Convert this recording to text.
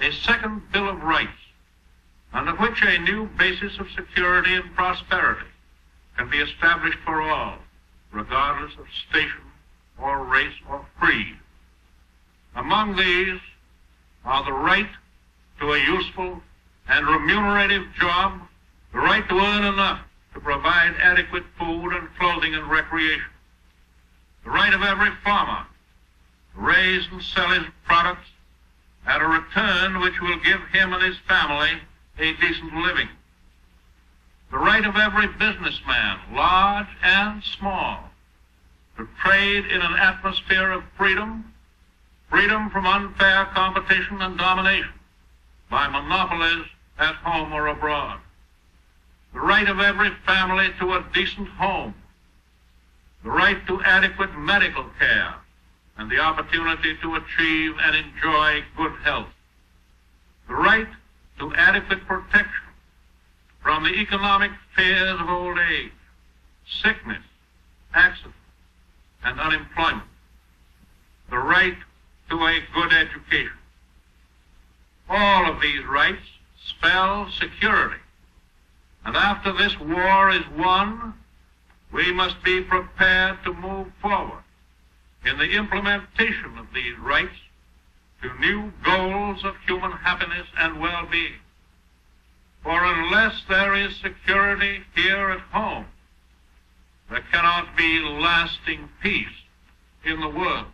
a second Bill of Rights under which a new basis of security and prosperity can be established for all, regardless of station or race or creed. Among these are the right to a useful and remunerative job, the right to earn enough to provide adequate food and clothing and recreation, the right of every farmer to raise and sell his products at a return which will give him and his family a decent living, the right of every businessman, large and small, to trade in an atmosphere of freedom, freedom from unfair competition and domination by monopolies at home or abroad, the right of every family to a decent home, the right to adequate medical care, and the opportunity to achieve and enjoy good health, the right to adequate protection from the economic fears of old age, sickness, accident, and unemployment, the right to a good education. All of these rights spell security. And after this war is won, we must be prepared to move forward in the implementation of these rights to new goals of human happiness and well-being. For unless there is security here at home, there cannot be lasting peace in the world.